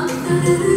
I'm